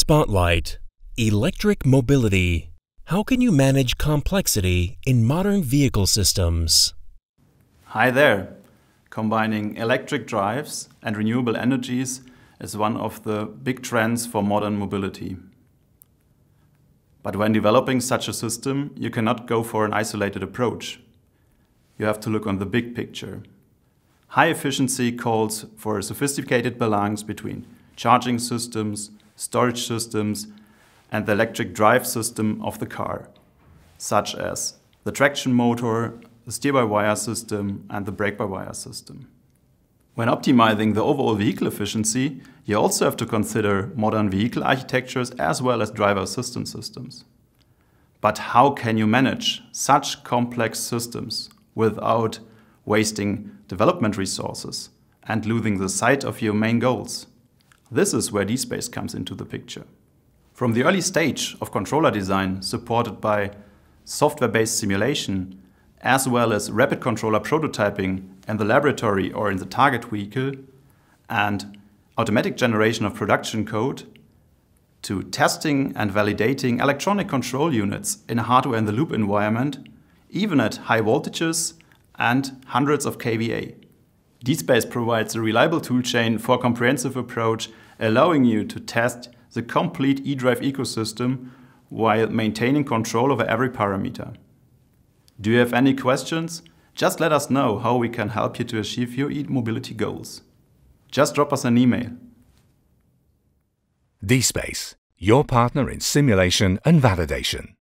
Spotlight Electric Mobility. How can you manage complexity in modern vehicle systems? Hi there. Combining electric drives and renewable energies is one of the big trends for modern mobility. But when developing such a system, you cannot go for an isolated approach. You have to look on the big picture. High efficiency calls for a sophisticated balance between charging systems, storage systems, and the electric drive system of the car, such as the traction motor, the steer-by-wire system, and the brake-by-wire system. When optimizing the overall vehicle efficiency, you also have to consider modern vehicle architectures as well as driver assistance systems. But how can you manage such complex systems without wasting development resources and losing the sight of your main goals? This is where dSPACE comes into the picture. From the early stage of controller design, supported by software-based simulation, as well as rapid controller prototyping in the laboratory or in the target vehicle, and automatic generation of production code, to testing and validating electronic control units in a hardware-in-the-loop environment, even at high voltages and hundreds of kVA. dSPACE provides a reliable toolchain for a comprehensive approach, allowing you to test the complete eDrive ecosystem while maintaining control over every parameter. Do you have any questions? Just let us know how we can help you to achieve your e-mobility goals. Just drop us an email. dSPACE, your partner in simulation and validation.